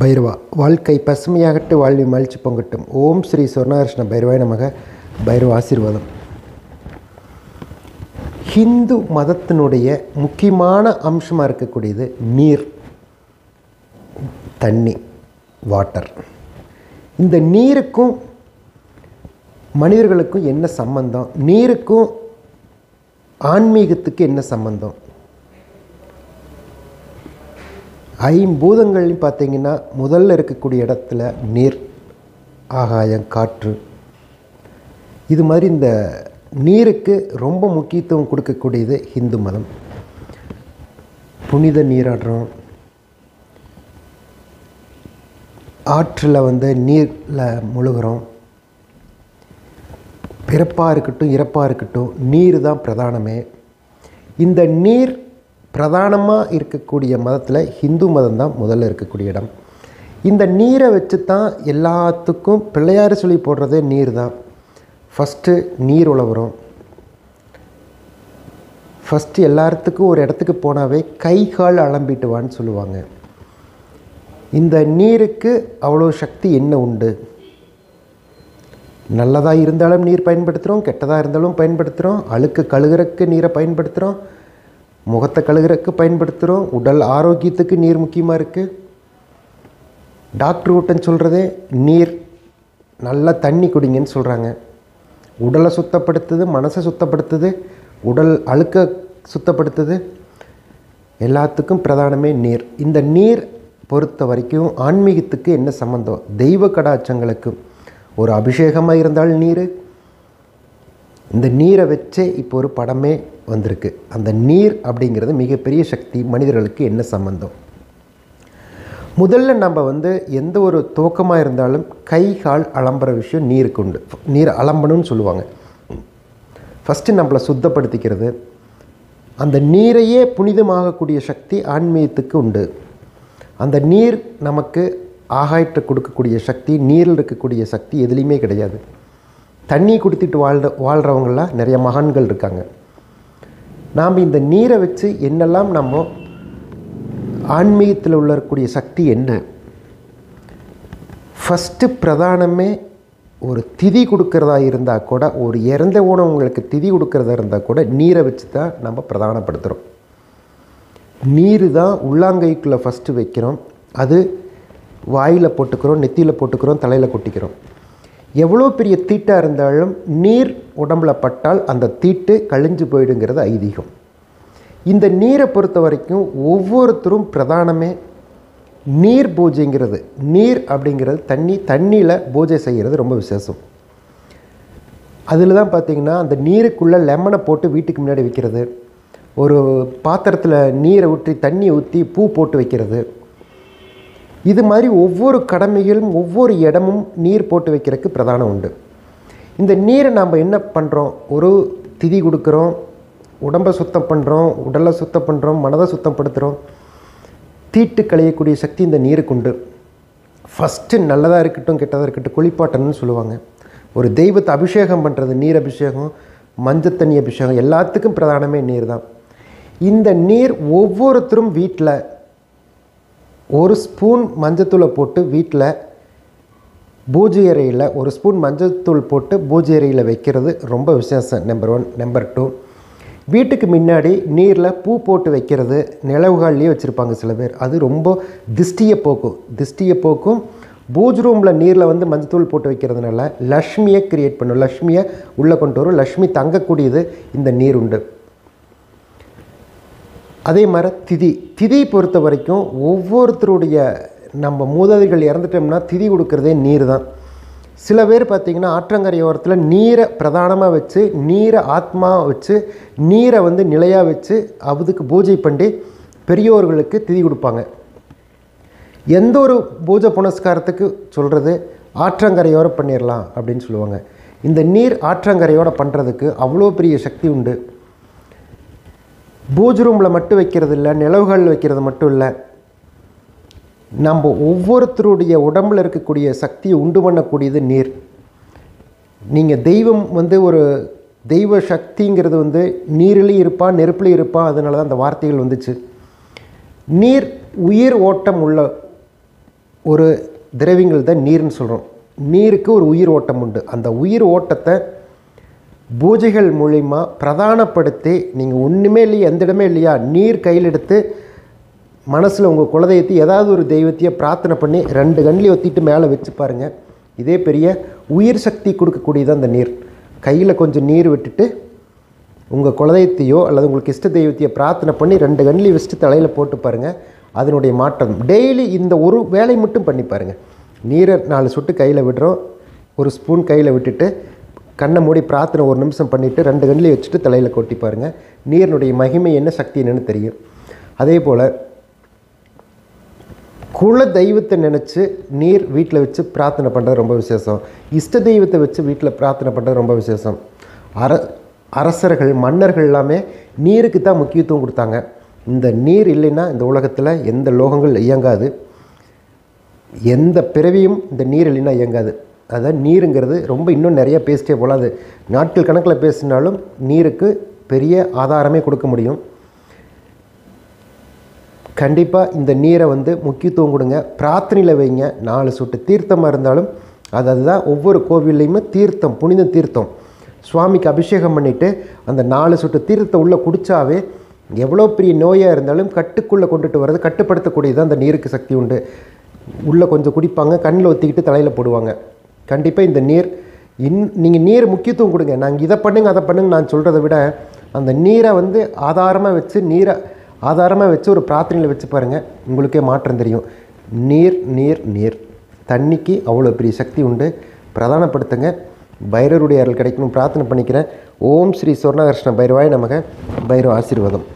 பைரவா. வாழ்க்கை பசுமையாகட்டு வாழ்வி மகிழ்ச்சி பொங்கட்டும். ஓம் ஸ்ரீ சொர்ணகிருஷ்ண பைரவாய் நமக. பைரவ ஆசீர்வாதம். ஹிந்து மதத்தினுடைய முக்கியமான அம்சமாக இருக்கக்கூடியது நீர் தண்ணி வாட்டர். இந்த நீருக்கும் மனிதர்களுக்கும் என்ன சம்பந்தம்? நீருக்கும் ஆன்மீகத்துக்கு என்ன சம்பந்தம்? ஐம்பூதங்கள்னு பார்த்தீங்கன்னா முதல்ல இருக்கக்கூடிய இடத்துல நீர் ஆகாயம் காற்று. இது மாதிரி இந்த நீருக்கு ரொம்ப முக்கியத்துவம் கொடுக்கக்கூடியது ஹிந்து மதம். புனித நீராடுறோம். ஆற்றில் வந்து நீரில் முழுகிறோம். பிறப்பாக இருக்கட்டும் இறப்பாக இருக்கட்டும் நீர் தான் பிரதானமே. இந்த நீர் பிரதானமாக இருக்கக்கூடிய மதத்தில் ஹிந்து மதம் தான் முதல்ல இருக்கக்கூடிய இடம். இந்த நீரை வச்சு தான் எல்லாத்துக்கும் பிள்ளையார் சொல்லி போடுறதே நீர் தான் ஃபஸ்ட்டு நீர் உழவுறோம் ஃபஸ்ட்டு எல்லாத்துக்கும் ஒரு இடத்துக்கு போனாவே கை கால் அலம்பிட்டு வான்னு சொல்லுவாங்க. இந்த நீருக்கு அவ்வளோ சக்தி என்ன உண்டு? நல்லதாக இருந்தாலும் நீர் பயன்படுத்துகிறோம் கெட்டதாக இருந்தாலும் பயன்படுத்துகிறோம் அழுக்கு கழுகுறக்கு நீரை பயன்படுத்துகிறோம் முகத்தை கழுகுறக்கு பயன்படுத்துகிறோம் உடல் ஆரோக்கியத்துக்கு நீர் முக்கியமாக இருக்குது டாக்டர் கூட்டம் சொல்கிறதே நீர் நல்லா தண்ணி குடிங்கன்னு சொல்கிறாங்க உடலை சுத்தப்படுத்துது மனசை சுத்தப்படுத்துது உடல் அழுக்க சுத்தப்படுத்துது. எல்லாத்துக்கும் பிரதானமே நீர். இந்த நீர் பொறுத்த வரைக்கும் ஆன்மீகத்துக்கு என்ன சம்மந்தம் தெய்வ கடாச்சங்களுக்கு ஒரு அபிஷேகமாக இருந்தால் நீர். இந்த நீரை வச்சே இப்போ ஒரு படமே வந்திருக்கு. அந்த நீர் அப்படிங்கிறது மிகப்பெரிய சக்தி மனிதர்களுக்கு என்ன சம்பந்தம்? முதல்ல நம்ம வந்து எந்த ஒரு துவக்கமாக இருந்தாலும் கை கால் அலம்புற விஷயம் நீருக்கு உண்டு. நீர் அலம்பணும்னு சொல்லுவாங்க. ஃபஸ்ட்டு நம்மளை சுத்தப்படுத்திக்கிறது அந்த நீரையே புனிதமாகக்கூடிய சக்தி ஆன்மீகத்துக்கு உண்டு. அந்த நீர் நமக்கு ஆகாயத்தை கொடுக்கக்கூடிய சக்தி நீரில் இருக்கக்கூடிய சக்தி எதுலேயுமே கிடையாது. தண்ணி குடித்துட்டு வாழ்ற வாழ்கிறவங்களாம் நிறைய மகான்கள் இருக்காங்க. நாம் இந்த நீரை வச்சு என்னெல்லாம் நம்ம ஆன்மீகத்தில் உள்ளக்கூடிய சக்தி என்ன? ஃபஸ்ட்டு பிரதானமே ஒரு திதி கொடுக்கறதா இருந்தால் கூட ஒரு இறந்த உணவுங்களுக்கு திதி கொடுக்கறதா இருந்தால் கூட நீரை வச்சு தான் நம்ம பிரதானப்படுத்துகிறோம் நீர் தான் உள்ளாங்கைக்குள்ளே ஃபஸ்ட்டு வைக்கிறோம். அது வாயில் போட்டுக்கிறோம் நெத்தியில் போட்டுக்கிறோம் தலையில் கொட்டிக்கிறோம். எவ்வளோ பெரிய தீட்டாக இருந்தாலும் நீர் உடம்புல பட்டால் அந்த தீட்டு கழிஞ்சு போயிடுங்கிறது ஐதீகம். இந்த நீரை பொறுத்த வரைக்கும் ஒவ்வொருத்தரும் பிரதானமே. நீர் பூஜைங்கிறது நீர் அப்படிங்கிறது தண்ணி தண்ணியில் பூஜை செய்கிறது ரொம்ப விசேஷம். அதில் தான் பார்த்திங்கன்னா அந்த நீருக்குள்ளே லெமனை போட்டு வீட்டுக்கு முன்னாடி வைக்கிறது. ஒரு பாத்திரத்தில் நீரை ஊற்றி தண்ணி ஊற்றி பூ போட்டு வைக்கிறது. இது மாதிரி ஒவ்வொரு கடமைகளும் ஒவ்வொரு இடமும் நீர் போட்டு வைக்கிறதுக்கு பிரதானம் உண்டு. இந்த நீரை நாம் என்ன பண்ணுறோம் ஒரு திதி கொடுக்குறோம் உடம்பை சுத்தம் பண்ணுறோம் உடலை சுத்தம் பண்ணுறோம் மனதை சுத்தப்படுத்துகிறோம் தீட்டு களையக்கூடிய சக்தி இந்த நீருக்கு உண்டு. ஃபஸ்ட்டு நல்லதாக இருக்கட்டும் கெட்டதாக இருக்கட்டும் குளிப்பாட்டணும்னு சொல்லுவாங்க. ஒரு தெய்வத்தை அபிஷேகம் பண்ணுறது நீர் அபிஷேகம் மஞ்சள் தண்ணி அபிஷேகம் எல்லாத்துக்கும் பிரதானமே நீர் தான் இந்த நீர் ஒவ்வொருத்தரும் வீட்டில் ஒரு ஸ்பூன் மஞ்சத்தூளை போட்டு வீட்டில் பூஜை அறையில் ஒரு ஸ்பூன் மஞ்சத்தூள் போட்டு பூஜை அறையில் வைக்கிறது ரொம்ப விசேஷம் நம்பர் ஒன் நம்பர் டூ வீட்டுக்கு முன்னாடி நீரில் பூ போட்டு வைக்கிறது நிலவுகள்லேயே வச்சுருப்பாங்க சில பேர். அது ரொம்ப திஷ்டியை போக்கும். திஷ்டியை போக்கும். பூஜ் ரூமில் நீரில் வந்து மஞ்சத்தூள் போட்டு வைக்கிறதுனால லக்ஷ்மியை க்ரியேட் பண்ணும். லக்ஷ்மியை உள்ளே கொண்டு வரும். லக்ஷ்மி தங்கக்கூடியது இந்த நீர் உண்டு. அதே மாதிரி திதி. திதி பொறுத்த வரைக்கும் ஒவ்வொருத்தருடைய நம்ம மூதாதைகள் இறந்துட்டோம்னா திதி கொடுக்குறதே நீர் தான். சில பேர் பார்த்திங்கன்னா ஆற்றங்கரையோரத்தில் நீரை பிரதானமாக வச்சு நீரை ஆத்மா வச்சு நீரை வந்து நிலையாக வச்சு அதுக்கு பூஜை பண்ணி பெரியோர்களுக்கு திதி கொடுப்பாங்க. எந்த ஒரு பூஜை புனஸ்காரத்துக்கு சொல்கிறது ஆற்றங்கரையோரம் பண்ணிடலாம் அப்படின்னு சொல்லுவாங்க. இந்த நீர் ஆற்றங்கரையோடு பண்ணுறதுக்கு அவ்வளோ பெரிய சக்தி உண்டு. பூஜ் ரூமில் மட்டும் வைக்கிறது இல்லை நிலவுகள் வைக்கிறது மட்டும் இல்லை. நம்ம ஒவ்வொருத்தருடைய உடம்பில் இருக்கக்கூடிய சக்தியை உண்டு பண்ணக்கூடியது நீர். நீங்கள் தெய்வம் வந்து ஒரு தெய்வ சக்திங்கிறது வந்து நீரிலையும் இருப்பான் நெருப்புலையும் இருப்பான். அதனால தான் அந்த வார்த்தைகள் வந்துச்சு. நீர் உயிர் ஓட்டம் உள்ள ஒரு திரவியங்கள் தான் நீர்னு சொல்கிறோம் நீருக்கு ஒரு உயிர் ஓட்டம் உண்டு. அந்த உயிர் ஓட்டத்தை பூஜைகள் மூலிமா பிரதானப்படுத்தி நீங்கள் ஒன்றுமே இல்லையா எந்த இடமே இல்லையா நீர் கையில் எடுத்து மனசில் உங்கள் குலதெய்வத்தை ஏதாவது ஒரு தெய்வத்தையே பிரார்த்தனை பண்ணி ரெண்டு கண்ணிலையும் ஒத்திட்டு மேலே வச்சு பாருங்கள் இதே பெரிய உயிர் சக்தி கொடுக்கக்கூடியது அந்த நீர். கையில் கொஞ்சம் நீர் விட்டுட்டு உங்கள் குலதெய்வத்தையோ அல்லது உங்களுக்கு இஷ்ட தெய்வத்தையோ பிரார்த்தனை பண்ணி ரெண்டு கண்ணிலையும் வச்சுட்டு தலையில் போட்டு பாருங்கள் அதனுடைய மாற்றம். டெய்லி இந்த ஒரு வேலை மட்டும் பண்ணி பாருங்கள் நீரை நாலு சொட்டு கையில் விடுறோம். ஒரு ஸ்பூன் கையில் விட்டுட்டு கண்ணை மூடி பிரார்த்தனை ஒரு நிமிஷம் பண்ணிவிட்டு ரெண்டு கண்ணிலையும் வச்சுட்டு தலையில் கொட்டி பாருங்கள் நீரினுடைய மகிமை என்ன சக்தி என்னன்னு தெரியும். அதே போல் குல தெய்வத்தை நினச்சி நீர் வீட்டில் வச்சு பிரார்த்தனை பண்ணுறது ரொம்ப விசேஷம். இஷ்ட தெய்வத்தை வச்சு வீட்டில் பிரார்த்தனை பண்ணுறது ரொம்ப விசேஷம். அர அரசர்கள் மன்னர்கள் எல்லாமே நீருக்கு தான் முக்கியத்துவம் கொடுத்தாங்க. இந்த நீர் இல்லைன்னா இந்த உலகத்தில் எந்த லோகங்கள் இயங்காது. எந்த பிறவியும் இந்த நீர் இல்லைன்னா இயங்காது. அதான் நீருங்கிறது ரொம்ப இன்னும் நிறைய பேசிட்டே போகலாம். அது நாட்கள் கணக்கில் பேசினாலும் நீருக்கு பெரிய ஆதாரமே கொடுக்க முடியும். கண்டிப்பாக இந்த நீரை வந்து முக்கியத்துவம் கொடுங்க. பிரார்த்தனையில் வைங்க. நாலு சொட்டு தீர்த்தமாக இருந்தாலும் அது அதுதான் ஒவ்வொரு கோவில்லையுமே தீர்த்தம் புனித தீர்த்தம். சுவாமிக்கு அபிஷேகம் பண்ணிவிட்டு அந்த நாலு சொட்டு தீர்த்தத்தை உள்ளே குடித்தாவே எவ்வளோ பெரிய நோயாக இருந்தாலும் கட்டுக்குள்ளே கொண்டுட்டு வர்றது கட்டுப்படுத்தக்கூடியது அந்த நீருக்கு சக்தி உண்டு. உள்ளே கொஞ்சம் குடிப்பாங்க. கண்ணில் ஒத்திக்கிட்டு தலையில் போடுவாங்க. கண்டிப்பாக இந்த நீர் இன் நீங்கள் நீர் முக்கியத்துவம் கொடுங்க. நாங்கள் இதை பண்ணுங்க அதை பண்ணுங்க நான் சொல்கிறத விட அந்த நீரை வந்து ஆதாரமாக வச்சு நீரை ஆதாரமாக வச்சு ஒரு பிரார்த்தனையில் வச்சு பாருங்கள் உங்களுக்கே மாற்றம் தெரியும். நீர் நீர் நீர். தண்ணிக்கு அவ்வளோ பெரிய சக்தி உண்டு. பிரதானப்படுத்துங்க. பைரவருடைய அருள் கிடைக்கணும். பிரார்த்தனை பண்ணிக்கிறேன். ஓம் ஸ்ரீ சொர்ணகிருஷ்ண பைரவாய் நமக. பைரவ ஆசீர்வாதம்.